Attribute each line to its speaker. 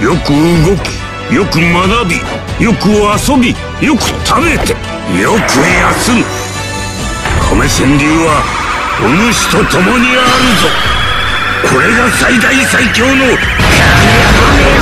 Speaker 1: よく動きよく学びよく遊びよく食べてよく休む。米川流はお主と共にあるぞ。これが最大最強の。